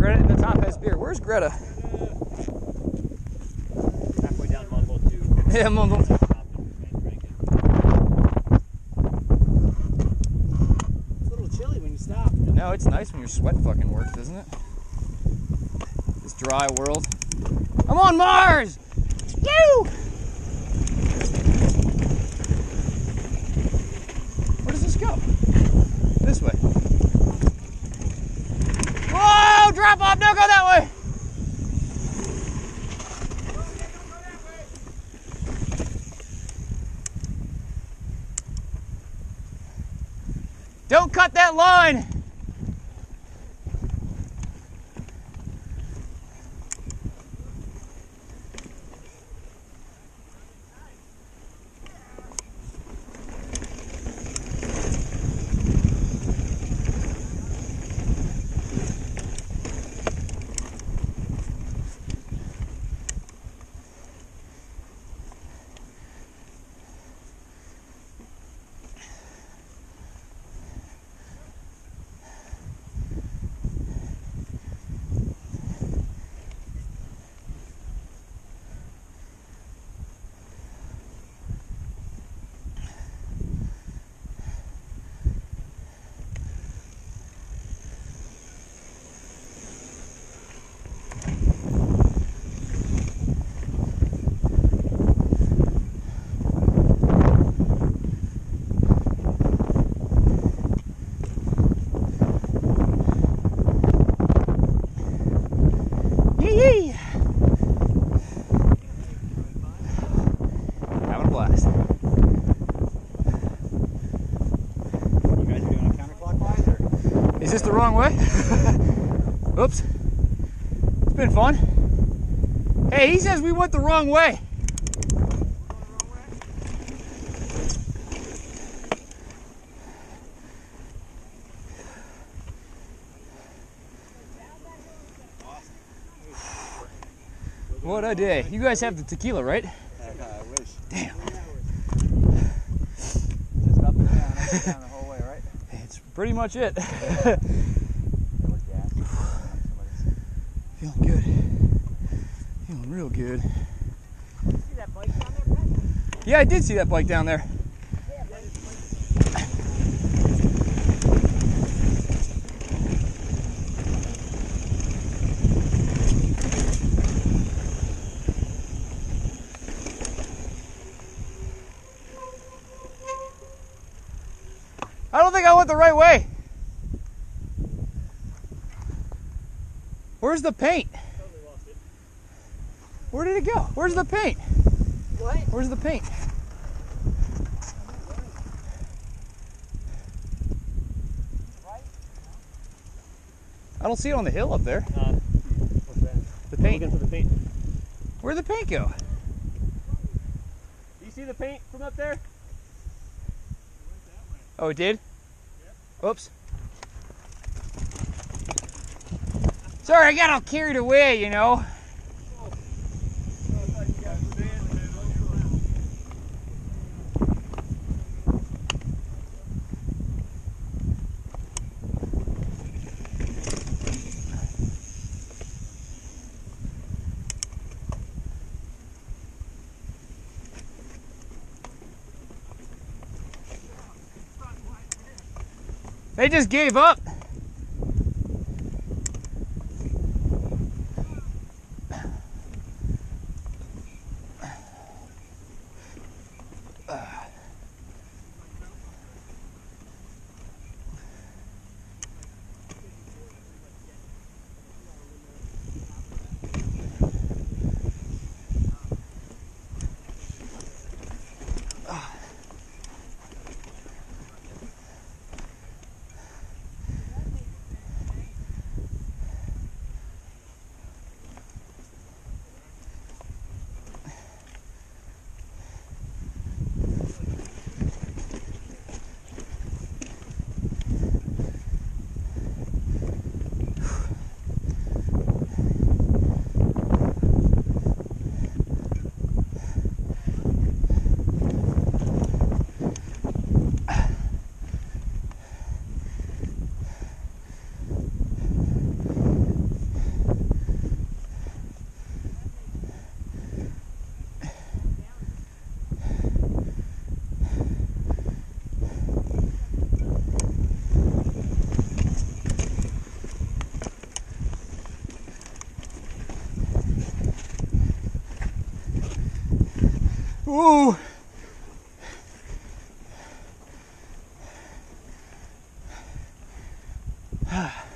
Greta in the top has beer. Where's Greta? Halfway down Mumble to. Yeah, Mumble. It's a little chilly when you stop. No, it's nice when your sweat fucking works, isn't it? This dry world. I'm on Mars! You! Where does this go? This way. Drop! Don't go that way! Don't cut that line! Is this the wrong way? Oops. It's been fun. Hey, he says we went the wrong way. What a day. You guys have the tequila, right? I wish. Damn. Pretty much it. There was gas. Feeling good. Feeling real good. See that bike down there, Pat? Yeah, I did see that bike down there. Don't think I went the right way. Where's the paint? Where did it go? Where's the paint? What? Where's the paint? I don't see it on the hill up there. Uh, what's that? The I'm paint. looking for the paint. Where'd the paint go? Do you see the paint from up there? Oh, it did? Oops. Sorry, I got all carried away, you know. They just gave up. Ooh.